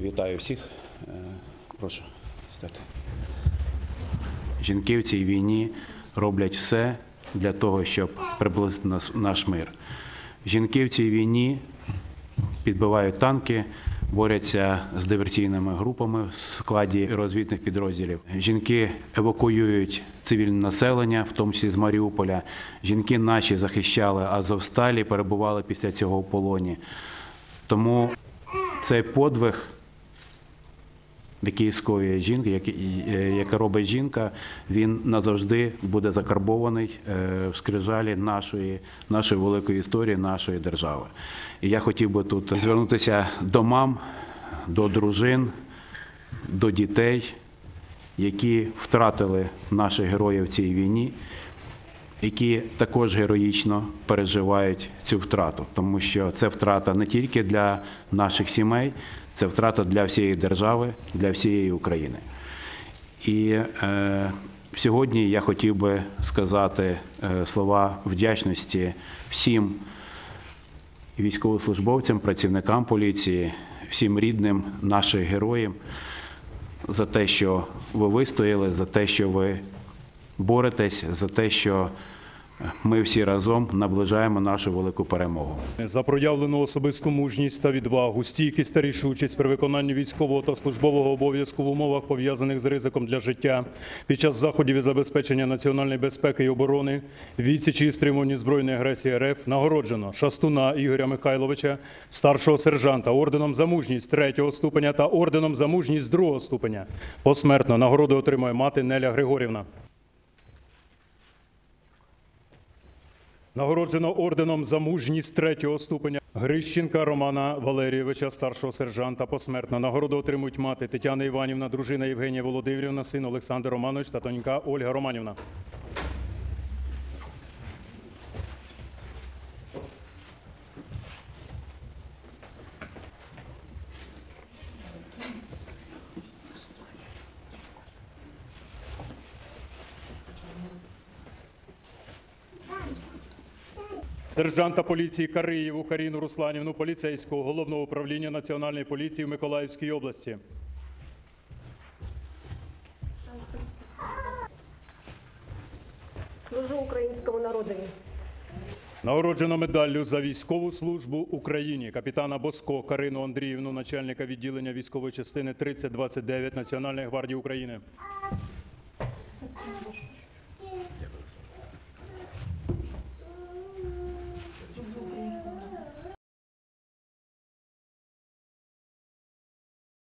Вітаю всіх. Е, Прошу стати. Жінки в цій війні роблять все для того, щоб приблизити нас- наш мир. Жінки в цій війні підбивають танки, борються з диверсійними групами в складі розвідних підрозділів. Жінки евакуюють цивільне населення, в тому числі з Маріуполя. Жінки наші захищали Азовсталі, перебували після цього в полоні. Тому цей подвиг, який скоює жінка, е, робить жінка, він назавжди буде закарбований е, в скрижалі нашої, нашої великої історії, нашої держави. І я хотів би тут звернутися до мам, до дружин, до дітей, які втратили наших героїв в цій війні, які також героїчно переживають цю втрату, тому що це втрата не тільки для наших сімей, це втрата для всієї держави, для всієї України. І е, сьогодні я хотів би сказати е, слова вдячності всім військовослужбовцям, працівникам поліції, всім рідним наших героїв за те, що ви вистояли, за те, що ви боретесь, за те, що ми всі разом наближаємо нашу велику перемогу. За проявлену особисту мужність та відвагу, стійкість та рішучість при виконанні військового та службового обов'язку в умовах, пов'язаних з ризиком для життя, під час заходів і забезпечення національної безпеки і оборони, відсічі і стримуванні збройної агресії РФ нагороджено Шастуна Ігоря Михайловича, старшого сержанта, орденом за мужність третього ступеня та орденом за мужність другого ступеня. Посмертно нагороду отримує мати Неля Григорівна. Нагороджено орденом за мужність третього ступеня Грищенка Романа Валерійовича, старшого сержанта, посмертно. Нагороду отримують мати Тетяна Іванівна, дружина Євгенія Володимирівна, син Олександр Романович та тонька Ольга Романівна. Сержанта поліції Кариєву Каріну Русланівну, поліцейського головного управління Національної поліції в Миколаївській області. Служу українському народові. Нагороджено медаллю за військову службу Україні капітана Боско Карину Андріївну, начальника відділення військової частини 3029 Національної гвардії України.